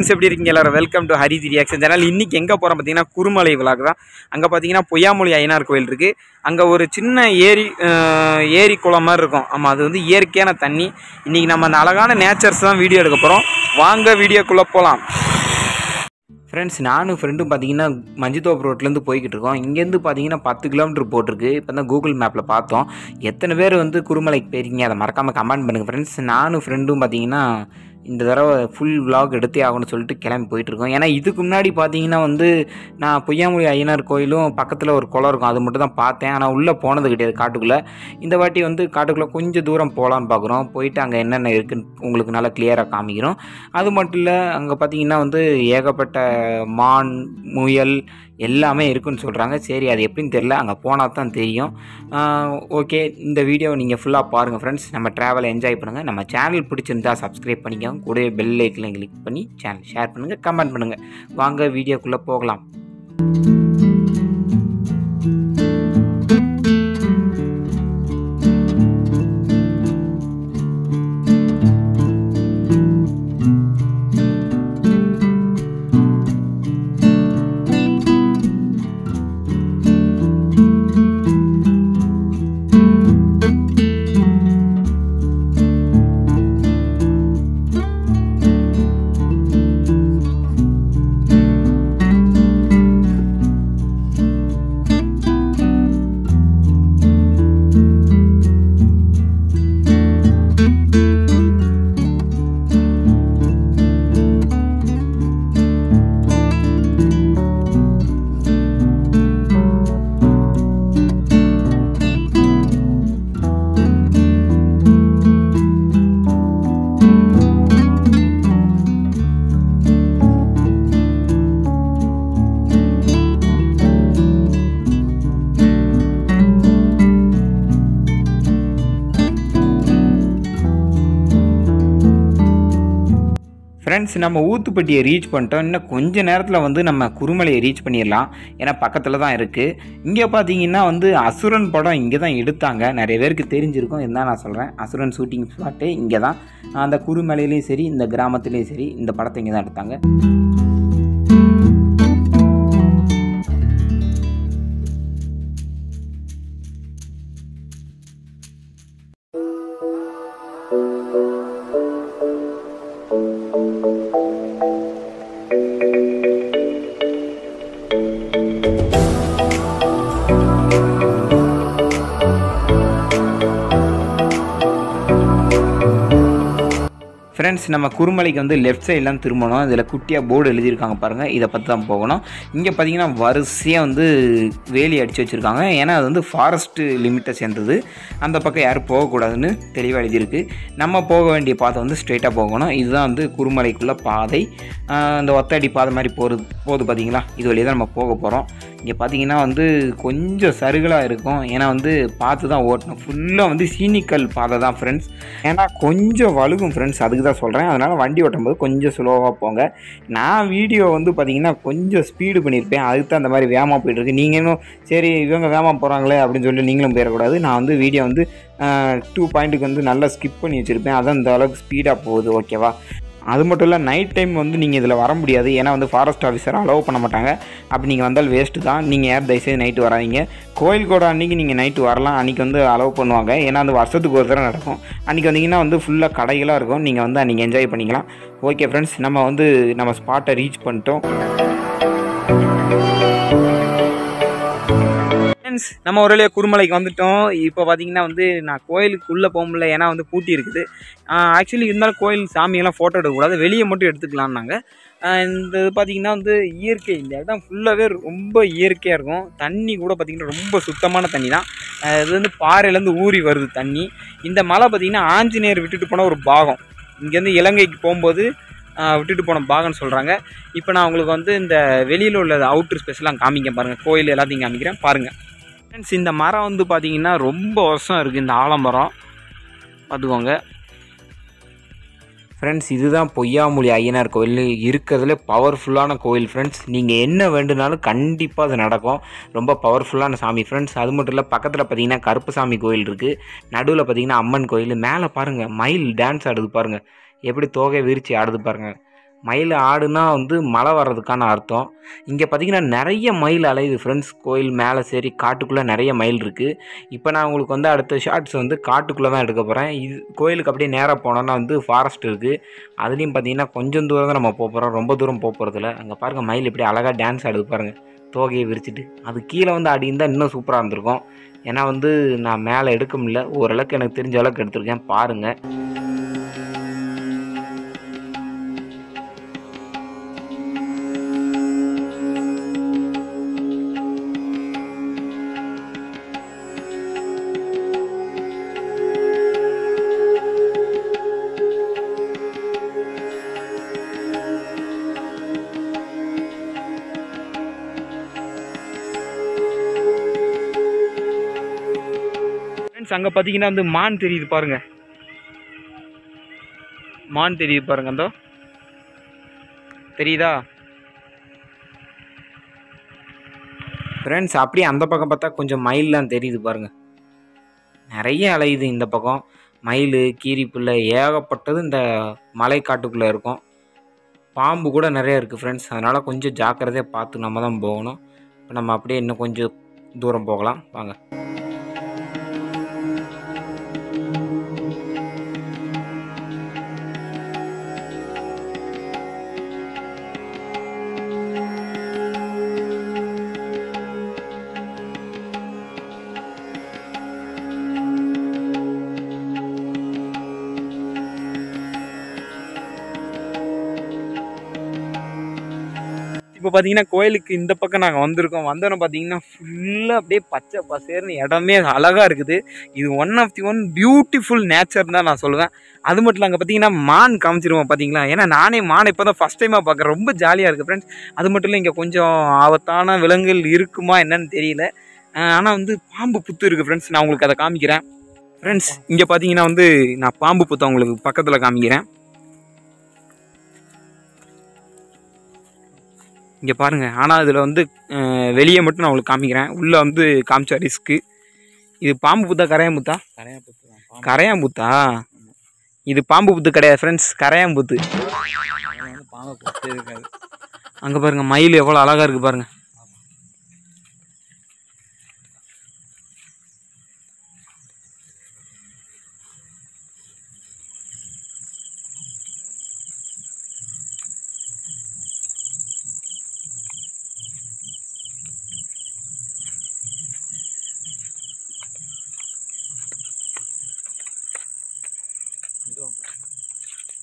Friends எப்படி இருக்கீங்க எல்லாரும்? Welcome to Haridhi reaction channel இன்னைக்கு எங்கே போகிறோம் பார்த்தீங்கன்னா குருமலை விழாக்கு தான். அங்கே பார்த்தீங்கன்னா பொய்யாமொழி ஐயனார் கோயில் இருக்குது அங்கே ஒரு சின்ன ஏரி ஏரி குளம் மாதிரி இருக்கும். ஆமாம் அது வந்து இயற்கையான தண்ணி. இன்றைக்கி நம்ம அந்த அழகான நேச்சர்ஸ் தான் வீடியோ எடுக்க போகிறோம் வாங்க வீடியோக்குள்ளே போகலாம் ஃப்ரெண்ட்ஸ் நானும் ஃப்ரெண்டும் பார்த்தீங்கன்னா மஞ்சுத்தோப்பு ரோட்லேருந்து போய்கிட்டு இருக்கோம். இங்கேருந்து பார்த்தீங்கன்னா பத்து கிலோமீட்டர் போட்டிருக்கு இப்போ தான் கூகுள் மேப்பில் பார்த்தோம். எத்தனை பேர் வந்து குருமலைக்கு போயிருக்கீங்க? அதை மறக்காமல் கமெண்ட் பண்ணுங்கள் ஃப்ரெண்ட்ஸ் நானும் ஃப்ரெண்டும் பார்த்தீங்கன்னா இந்த தடவை ஃபுல் vlog எடுத்தே ஆகணும்னு சொல்லிட்டு கிளம்பி போயிட்டுருக்கோம். ஏன்னா இதுக்கு முன்னாடி பார்த்தீங்கன்னா வந்து நான் பொய்யாமொழி ஐயனார் கோயிலும் பக்கத்தில் ஒரு குளம் இருக்கும். அது மட்டும் தான் பார்த்தேன். ஆனால் உள்ளே போனது கிடையாது காட்டுக்குள்ளே. இந்த வாட்டி வந்து காட்டுக்குள்ளே கொஞ்சம் தூரம் போகலான்னு பார்க்குறோம் போயிட்டு அங்கே என்னென்ன இருக்குன்னு உங்களுக்கு நல்லா கிளியராக காமிக்கிறோம். அது மட்டும் இல்லை அங்கே பார்த்தீங்கன்னா வந்து ஏகப்பட்ட மான் முயல் எல்லாமே இருக்குன்னு சொல்கிறாங்க சரி அது எப்படின்னு தெரில அங்கே போனால் தான் தெரியும் ஓகே இந்த வீடியோவை நீங்கள் ஃபுல்லாக பாருங்கள் ஃப்ரெண்ட்ஸ் நம்ம ட்ராவலை என்ஜாய் பண்ணுங்கள் நம்ம சேனல் பிடிச்சிருந்தா சப்ஸ்கிரைப் பண்ணிக்கோங்க. கூடவே பெல் ஐக்கனையும் கிளிக் பண்ணி சேனல் ஷேர் பண்ணுங்கள் கமெண்ட் பண்ணுங்கள் வாங்க வீடியோக்குள்ளே போகலாம். ஃப்ரெண்ட்ஸ் நம்ம ஊத்துப்பட்டியை ரீச் பண்ணிட்டோம். இன்னும் கொஞ்ச நேரத்தில் வந்து நம்ம குருமலையை ரீச் பண்ணிடலாம். ஏன்னா பக்கத்தில் தான் இருக்குது இங்கே பார்த்தீங்கன்னா வந்து அசுரன் படம் இங்கே தான் எடுத்தாங்க. நிறைய பேருக்கு தெரிஞ்சிருக்கும். இருந்தால் நான் சொல்கிறேன் அசுரன் ஷூட்டிங் ஸ்பாட்டு இங்கே தான். அந்த குருமலையிலையும் சரி இந்த கிராமத்துலேயும் சரி இந்த படத்தை இங்கே தான் எடுத்தாங்க. ஃப்ரெண்ட்ஸ் நம்ம குருமலைக்கு வந்து லெஃப்ட் சைட்லாம் திரும்பணும். இதில் குட்டியாக போர்டு எழுதியிருக்காங்க பாருங்கள் இதை பற்றி தான் போகணும். இங்கே பார்த்தீங்கன்னா வரிசையாக வந்து வேலி அடித்து வச்சுருக்காங்க. ஏன்னா அது வந்து ஃபாரஸ்ட்டு லிமிட்டை சேர்ந்தது. அந்த பக்கம் யாரும் போகக்கூடாதுன்னு தெளிவாக எழுதியிருக்கு. நம்ம போக வேண்டிய பாதை வந்து ஸ்ட்ரெயிட்டாக போகணும். இதுதான் வந்து குருமலைக்குள்ள பாதை. அந்த இந்த ஒத்தடி பாதை மாதிரி போகிறது போகுது பார்த்தீங்களா இது வழியாக தான் நம்ம போக போகிறோம் இங்கே பார்த்தீங்கன்னா வந்து கொஞ்சம் சருகலாக இருக்கும். ஏன்னா வந்து பார்த்து தான் ஓட்டணும். ஃபுல்லாக வந்து சீனிக்கல் பாதை தான் ஃப்ரெண்ட்ஸ் ஏன்னா கொஞ்சம் வழுகும் ஃப்ரெண்ட்ஸ் அதுக்கு தான் சொல்கிறேன் அதனால் வண்டி ஓட்டும்போது கொஞ்சம் ஸ்லோவாக போங்க. நான் வீடியோ வந்து பார்த்தீங்கன்னா கொஞ்சம் ஸ்பீடு பண்ணியிருப்பேன் அதுக்கு தான் அந்த மாதிரி வேகமாக போயிட்டுருக்கு. நீங்கள் இன்னும் சரி இவங்க வேகமாக போகிறாங்களே அப்படின்னு சொல்லி நீங்களும் போயிடக்கூடாது. நான் வந்து வீடியோ வந்து டூ பாயிண்ட்டுக்கு வந்து நல்லா ஸ்கிப் பண்ணி வச்சுருப்பேன். அதான் இந்த அளவுக்கு ஸ்பீடாக போகுது ஓகேவா அது மட்டும் இல்லை நைட் டைம் வந்து நீங்கள் இதில் வர முடியாது. ஏன்னா வந்து ஃபாரஸ்ட் ஆஃபீஸர் அலோவ் பண்ண மாட்டாங்க. அப்படி நீங்கள் வந்தால் வேஸ்ட்டு தான். நீங்கள் யார் தயவுசெய்து நைட்டு வராதிங்க. கோயில் கூட அன்றைக்கி நீங்கள் நைட்டு வரலாம். அன்றைக்கி வந்து அலோவ் பண்ணுவாங்க. ஏன்னா அந்த வருஷத்துக்கு ஒரு தடவை நடக்கும். அன்றைக்கி வந்தீங்கன்னா வந்து ஃபுல்லாக கடைகளாக இருக்கும். நீங்கள் வந்து அன்றைக்கி என்ஜாய் பண்ணிக்கலாம். ஓகே ஃப்ரெண்ட்ஸ் நம்ம வந்து நம்ம ஸ்பாட்டை ரீச் பண்ணிட்டோம். ஃப்ரெண்ட்ஸ் நம்ம ஒரு குருமலைக்கு வந்துட்டோம். இப்போ பார்த்தீங்கன்னா வந்து நான் கோயிலுக்குள்ளே போக முடியல ஏன்னா வந்து பூட்டி இருக்குது. ஆக்சுவலி இருந்தாலும் கோயில் சாமியெல்லாம் ஃபோட்டோ எடுக்கக்கூடாது. வெளியே மட்டும் எடுத்துக்கலாம் நாங்கள் இந்த இது பார்த்தீங்கன்னா வந்து இயற்கை இந்த இடம் ஃபுல்லாகவே ரொம்ப இயற்கையாக இருக்கும். தண்ணி கூட பார்த்திங்கன்னா ரொம்ப சுத்தமான தண்ணி தான். இது வந்து பாறையிலேருந்து ஊறி வருது தண்ணி. இந்த மலை பார்த்திங்கன்னா ஆஞ்சநேயர் விட்டுட்டு போன ஒரு பாகம். இங்கேருந்து இலங்கைக்கு போகும்போது விட்டுட்டு போன பாகம்னு சொல்கிறாங்க இப்போ நான் உங்களுக்கு வந்து இந்த வெளியில் உள்ள அவுட்ரு ஸ்பேஸ்லாம் காமிக்க பாருங்கள் கோயில் எல்லாத்தையும் காமிக்கிறேன். பாருங்கள் ஃப்ரெண்ட்ஸ் இந்த மரம் வந்து பார்த்தீங்கன்னா ரொம்ப வருஷம் இருக்குது இந்த ஆலமரம். பார்த்துக்கோங்க ஃப்ரெண்ட்ஸ் இதுதான் பொய்யாமொழி ஐயனார் கோயில். இருக்கிறதுல பவர்ஃபுல்லான கோயில் ஃப்ரெண்ட்ஸ் நீங்கள் என்ன வேண்டுனாலும் கண்டிப்பாக அது நடக்கும். ரொம்ப பவர்ஃபுல்லான சாமி ஃப்ரெண்ட்ஸ் அது மட்டும் இல்லை பக்கத்தில் பார்த்தீங்கன்னா கருப்புசாமி கோயில் இருக்குது நடுவில் பார்த்தீங்கன்னா அம்மன் கோயில். மேலே பாருங்கள் மயில் டான்ஸ் ஆடுது பாருங்கள் எப்படி தோகை விரிச்சு ஆடுது பாருங்கள் மயில் ஆடுனா வந்து மழை வர்றதுக்கான அர்த்தம். இங்கே பார்த்தீங்கன்னா நிறைய மயில் அலையுது ஃப்ரெண்ட்ஸ் கோயில் மேலே சரி காட்டுக்குள்ளே நிறைய மயில் இருக்குது இப்போ நான் உங்களுக்கு வந்து அடுத்த ஷார்ட்ஸ் வந்து காட்டுக்குள்ளே தான் எடுக்க போகிறேன் இது கோயிலுக்கு அப்படியே நேராக போனோன்னா வந்து ஃபாரஸ்ட் இருக்குது அதுலேயும் பார்த்தீங்கன்னா கொஞ்சம் தூரம் தான் நம்ம போக போகிறோம் ரொம்ப தூரம் போக போகிறதில்ல அங்கே பாருங்கள் மயில் இப்படி அழகாக டான்ஸ் ஆடுது பாருங்கள் தோகையை விரிச்சிட்டு. அது கீழே வந்து ஆடி இருந்தால் இன்னும் சூப்பராக இருந்திருக்கும். ஏன்னா வந்து நான் மேலே எடுக்க முடியல. ஓரளவுக்கு எனக்கு தெரிஞ்ச அளவுக்கு எடுத்திருக்கேன். பாருங்கள் ஃப்ரெண்ட்ஸ் அங்கே பார்த்தீங்கன்னா வந்து மான் தெரியுது பாருங்கள் மான் தெரியுது பாருங்கள் அந்த. தெரியுதா? ஃப்ரெண்ட்ஸ் அப்படியே அந்த பக்கம் பார்த்தா கொஞ்சம் மயிலெலாம் தெரியுது பாருங்கள் நிறைய அலையுது இந்த பக்கம். மயில் கீரிப்புள்ள ஏகப்பட்டது இந்த மலைக்காட்டுக்குள்ளே இருக்கும். பாம்பு கூட நிறைய இருக்குது ஃப்ரெண்ட்ஸ் அதனால் கொஞ்சம் ஜாக்கிரதையாக பார்த்து நம்ம தான் போகணும். இப்போ நம்ம அப்படியே இன்னும் கொஞ்சம் தூரம் போகலாம். வாங்க. இப்போ பார்த்தீங்கன்னா கோயிலுக்கு இந்த பக்கம் நாங்கள் வந்திருக்கோம். வந்தோன்னு பார்த்தீங்கன்னா ஃபுல்லாக அப்படியே பச்சை பசேர்னு இடமே அழகாக இருக்குது. இது one of the one beautiful nature தான் நான் சொல்லுவேன். அது மட்டும் இல்லை அங்கே பார்த்தீங்கன்னா மான் காமிச்சிருவோம் பார்த்தீங்களா ஏன்னா நானே மான் இப்போ தான் ஃபஸ்ட் டைமாக பார்க்குறேன் ரொம்ப ஜாலியாக இருக்குது ஃப்ரெண்ட்ஸ் அது மட்டும் இல்லை இங்கே கொஞ்சம் ஆபத்தான விலங்குகள் இருக்குமா என்னன்னு தெரியல. ஆனால் வந்து பாம்பு புத்து இருக்குது ஃப்ரெண்ட்ஸ் நான் உங்களுக்கு அதை காமிக்கிறேன். ஃப்ரெண்ட்ஸ் இங்கே பார்த்தீங்கன்னா வந்து நான் பாம்பு புத்தை உங்களுக்கு பக்கத்தில் காமிக்கிறேன். இங்கே பாருங்கள் ஆனால் இதில் வந்து வெளியே மட்டும் நான் உங்களுக்கு காமிக்கிறேன். உள்ளே வந்து காமிச்சா ரிஸ்க்கு இது பாம்பு புத்தா கரையான் புத்தா? கரையா புத்து தான். பாம்பு. கரையான் புத்தா? இது பாம்பு புத்து கிடையாது ஃப்ரெண்ட்ஸ் கரையான் புத்து. அதனால வந்து பாம்பை புத்தே இருக்காது. அங்கே பாருங்க மயில் எவ்வளோ அழகாக இருக்குது பாருங்க.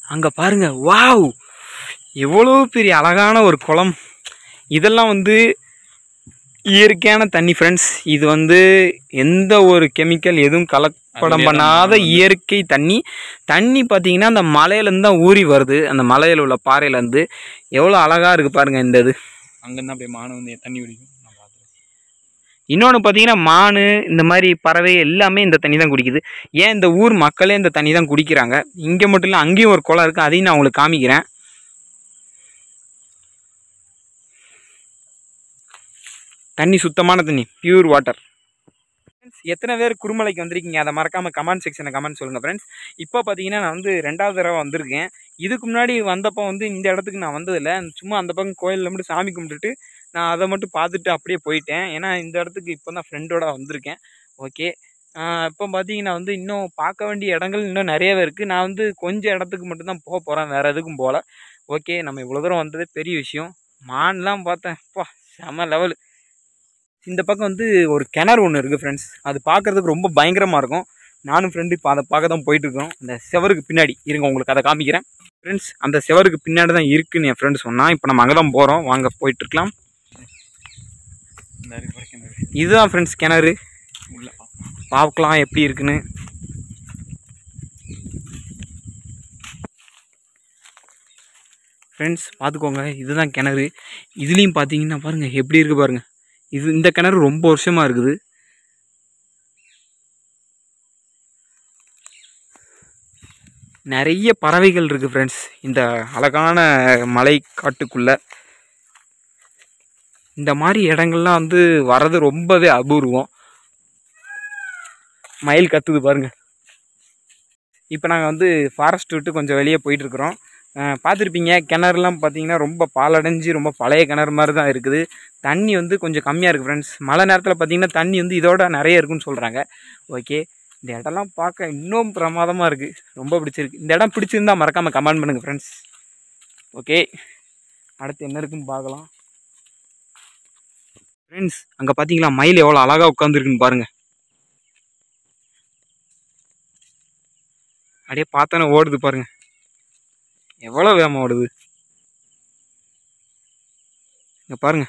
அங்கே பாருங்க வாவ்! எவ்வளோ பெரிய அழகான ஒரு குளம். இதெல்லாம் வந்து இயற்கையான தண்ணி ஃப்ரெண்ட்ஸ் இது வந்து எந்த ஒரு கெமிக்கல் எதுவும் கலப்படம் பண்ணாத இயற்கை தண்ணி. தண்ணி பார்த்தீங்கன்னா அந்த மலையிலேருந்து தான் ஊறி வருது. அந்த மலையில் உள்ள பாறையிலேருந்து எவ்வளோ அழகாக இருக்குது பாருங்கள் இந்த இது. அங்கேருந்து அப்படியே மானு வந்து தண்ணி குடிக்கும். இன்னொன்று பார்த்தீங்கன்னா மான் இந்த மாதிரி பறவை எல்லாமே இந்த தண்ணி தான் குடிக்குது. ஏன் இந்த ஊர் மக்களே இந்த தண்ணி தான் குடிக்கிறாங்க? இங்கே மட்டும் இல்லை அங்கேயும் ஒரு குளம் இருக்குது அதையும் நான் உங்களுக்கு காமிக்கிறேன். தண்ணி சுத்தமான தண்ணி பியூர் வாட்டர் எத்தனை பேர் குருமலைக்கு வந்திருக்கீங்க? அதை மறக்காமல் கமெண்ட் செக்ஷனை கமெண்ட் சொல்லுங்கள் ஃப்ரெண்ட்ஸ் இப்போ பார்த்தீங்கன்னா நான் வந்து ரெண்டாவது தடவை வந்திருக்கேன். இதுக்கு முன்னாடி வந்தப்போ வந்து இந்த இடத்துக்கு நான் வந்ததில்லை. சும்மா அந்த பக்கம் கோயிலில் மட்டும் சாமி கும்பிட்டுட்டு நான் அதை மட்டும் பார்த்துட்டு அப்படியே போயிட்டேன். ஏன்னா இந்த இடத்துக்கு இப்போ தான் ஃப்ரெண்டோட வந்திருக்கேன். ஓகே இப்போ பார்த்தீங்கன்னா வந்து இன்னும் பார்க்க வேண்டிய இடங்கள் இன்னும் நிறையவே இருக்குது நான் வந்து கொஞ்சம் இடத்துக்கு மட்டும்தான் போக போகிறேன் வேறு எதுக்கும் போகல ஓகே நம்ம இவ்வளோ தூரம் வந்ததே பெரிய விஷயம். மான்லாம் பார்த்தேன். அப்பா செம லெவலு இந்த பக்கம் வந்து ஒரு கிணறு ஒன்று இருக்குது ஃப்ரெண்ட்ஸ் அது பார்க்குறதுக்கு ரொம்ப பயங்கரமாக இருக்கும். நானும் ஃப்ரெண்டு இப்போ அதை பார்க்க தான் போயிட்டுருக்கோம். அந்த செவருக்கு பின்னாடி. இருங்க உங்களுக்கு அதை காமிக்கிறேன். ஃப்ரெண்ட்ஸ் அந்த செவருக்கு பின்னாடி தான் இருக்குன்னு என் ஃப்ரெண்டு சொன்னால் இப்போ நம்ம அங்கே தான் போகிறோம் வாங்க போயிட்டுருக்கலாம். இதுதான் ஃப்ரெண்ட்ஸ் கிணறு. பார்க்கலாம் எப்படி இருக்குன்னு. ஃப்ரெண்ட்ஸ் பார்த்துக்கோங்க இதுதான் கிணறு. இதுலேயும் பார்த்தீங்கன்னா பாருங்கள் எப்படி இருக்குது பாருங்கள் இது இந்த கிணறு ரொம்ப வருஷமாக இருக்குது. நிறைய பறவைகள் இருக்குது ஃப்ரெண்ட்ஸ் இந்த அழகான மலை காட்டுக்குள்ளே இந்த மாதிரி இடங்கள்லாம் வந்து வர்றது ரொம்பவே அபூர்வம். மயில் கத்துது பாருங்கள் இப்போ நாங்கள் வந்து ஃபாரஸ்ட் விட்டு கொஞ்சம் வெளியே போயிட்டுருக்குறோம். பார்த்துருப்பீங்க கிணறுலாம் பார்த்தீங்கன்னா ரொம்ப பாலடைஞ்சு ரொம்ப பழைய கிணறு மாதிரி தான் இருக்குது. தண்ணி வந்து கொஞ்சம் கம்மியாக இருக்குது ஃப்ரெண்ட்ஸ் மழை நேரத்தில் பார்த்தீங்கன்னா தண்ணி வந்து இதோட நிறைய இருக்குன்னு சொல்கிறாங்க ஓகே இந்த இடம்லாம் பார்க்க இன்னும் பிரமாதமாக இருக்குது ரொம்ப பிடிச்சிருக்கு. இந்த இடம் பிடிச்சிருந்தா மறக்காமல் கமெண்ட் பண்ணுங்கள் ஃப்ரெண்ட்ஸ் ஓகே அடுத்து என்ன இருக்குன்னு பார்க்கலாம். ஃப்ரெண்ட்ஸ் அங்கே பார்த்தீங்களா மயில் எவ்வளோ அழகாக உட்காந்துருக்குன்னு பாருங்கள் அப்படியே பார்த்தானே ஓடுது பாருங்கள் எவ்வளோ வேகமாக ஓடுது. இங்கே பாருங்க.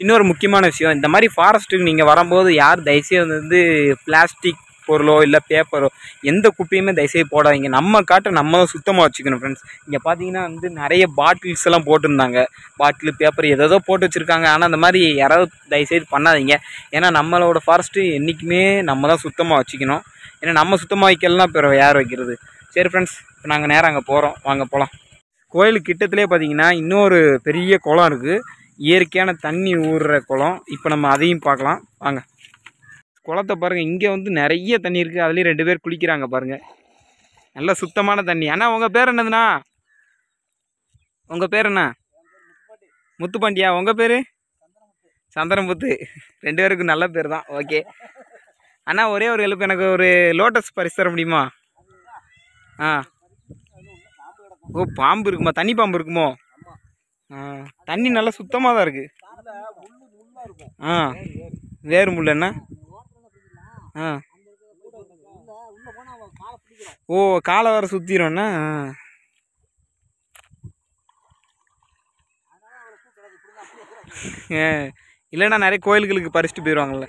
இன்னொரு முக்கியமான விஷயம் இந்த மாதிரி ஃபாரஸ்ட்டுக்கு நீங்கள் வரும்போது யார் தயவுசெய்து வந்து பிளாஸ்டிக் பொருளோ இல்லை பேப்பரோ எந்த குப்பையுமே தயவுசெய்து போடாதீங்க. நம்ம காட்டை நம்ம தான் சுத்தமாக வச்சுக்கணும் ஃப்ரெண்ட்ஸ் இங்கே பார்த்தீங்கன்னா வந்து நிறைய பாட்டில்ஸ் எல்லாம் போட்டிருந்தாங்க. பாட்டில் பேப்பர் எதோ போட்டு வச்சுருக்காங்க. ஆனால் அந்த மாதிரி யாராவது தயவுசெய்து பண்ணாதீங்க. ஏன்னா நம்மளோட ஃபாரஸ்ட்டு என்றைக்குமே நம்ம தான் சுத்தமாக வச்சுக்கணும். ஏன்னா நம்ம சுத்தமாக வைக்கலன்னா பிற யார் வைக்கிறது? சரி ஃப்ரெண்ட்ஸ் இப்போ நாங்கள் நேரம் அங்கே போகிறோம் வாங்க போகலாம் கோயில் கிட்டத்துலேயே பார்த்தீங்கன்னா இன்னொரு பெரிய குளம் இருக்குது இயற்கையான தண்ணி ஊறுற குளம். இப்போ நம்ம அதையும் பார்க்கலாம். வாங்க. குளத்தை பாருங்கள் இங்கே வந்து நிறைய தண்ணி இருக்குது அதுலேயும் ரெண்டு பேர் குளிக்கிறாங்க பாருங்கள் நல்ல சுத்தமான தண்ணி. அண்ணா உங்கள் பேர் என்னதுண்ணா? உங்கள் பேர் என்ன? முத்துப்பாண்டியா. உங்கள் பேர்? சந்திரமுத்து. ரெண்டு பேருக்கும் நல்ல பேர் தான். ஓகே. அண்ணா ஒரே ஒரு எழுப்பு எனக்கு ஒரு லோட்டஸ் பரிசு தர முடியுமா? ஆ. ஓ பாம்பு இருக்குமா? தண்ணி பாம்பு இருக்குமோ? ஆ. தண்ணி நல்லா சுத்தமாக தான் இருக்குது ஆ. வேறு முள்ளண்ணா? ஆ. ஓ காலை வர சுற்றிடும்ண்ணா ஏ இல்லைன்னா நிறைய கோயில்களுக்கு பறிச்சுட்டு போயிடுவாங்கல்ல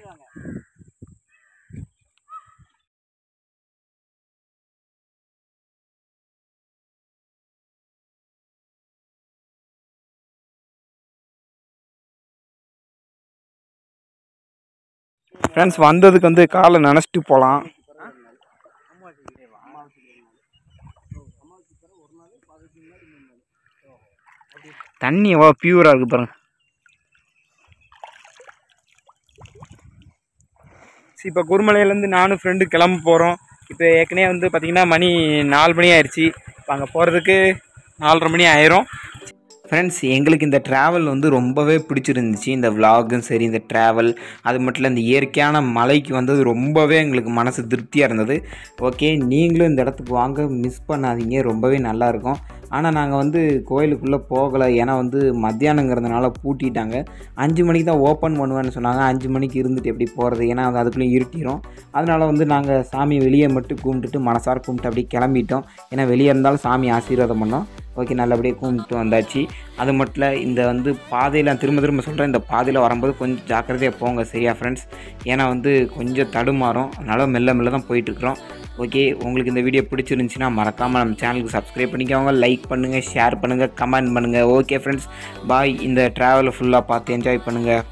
ஃப்ரெண்ட்ஸ் வந்ததுக்கு வந்து காலை நினச்சிட்டு போகலாம் தண்ணி எவ்வளோ பியூராக இருக்குது பாருங்க. சரி இப்போ குருமலையிலேருந்து நானும் ஃப்ரெண்டு கிளம்ப போகிறோம் இப்போ ஏற்கனவே வந்து பார்த்திங்கன்னா மணி நாலு மணி ஆயிடுச்சு. இப்போ அங்கே போகிறதுக்கு நாலரை மணி ஆயிரும். ஃப்ரெண்ட்ஸ் எங்களுக்கு இந்த ட்ராவல் வந்து ரொம்பவே பிடிச்சிருந்துச்சு. இந்த விலாகும் சரி இந்த ட்ராவல் அது மட்டும் இல்லை இந்த இயற்கையான மலைக்கு வந்தது ரொம்பவே எங்களுக்கு மனசு திருப்தியாக இருந்தது. ஓகே நீங்களும் இந்த இடத்துக்கு வாங்க மிஸ் பண்ணாதீங்க ரொம்பவே நல்லாயிருக்கும் ஆனால் நாங்கள் வந்து கோயிலுக்குள்ளே போகலை. ஏன்னா வந்து மத்தியானங்கிறதுனால பூட்டிட்டாங்க. அஞ்சு மணிக்கு தான் ஓப்பன் பண்ணுவேன்னு சொன்னாங்க. அஞ்சு மணிக்கு இருந்துட்டு எப்படி போகிறது ஏன்னா அது அதுக்குள்ளேயும் இருட்டிடும் அதனால் வந்து நாங்கள் சாமி வெளியே மட்டும் கும்பிட்டுட்டு மனசார கும்பிட்டு அப்படியே கிளம்பிட்டோம். ஏன்னா வெளியே இருந்தாலும் சாமி ஆசீர்வாதம் பண்ணோம். ஓகே நல்லபடியாக கும்பிட்டு வந்தாச்சு. அது மட்டும் இல்லை இந்த வந்து பாதையில் நான் திரும்ப திரும்ப சொல்கிறேன் இந்த பாதையில் வரும்போது கொஞ்சம் ஜாக்கிரதையாக போங்க சரியா ஃப்ரெண்ட்ஸ் ஏன்னா வந்து கொஞ்சம் தடுமாறும். அதனால் மெல்ல மெல்ல தான் போயிட்டுருக்குறோம் ஓகே உங்களுக்கு இந்த வீடியோ பிடிச்சிருந்துச்சின்னா மறக்காமல் நம்ம சேனலுக்கு சப்ஸ்கிரைப் பண்ணிக்கோங்க லைக் பண்ணுங்கள் ஷேர் பண்ணுங்கள் கமெண்ட் பண்ணுங்கள் ஓகே ஃப்ரெண்ட்ஸ் பாய் இந்த ட்ராவலை ஃபுல்லாக பார்த்து என்ஜாய் பண்ணுங்கள்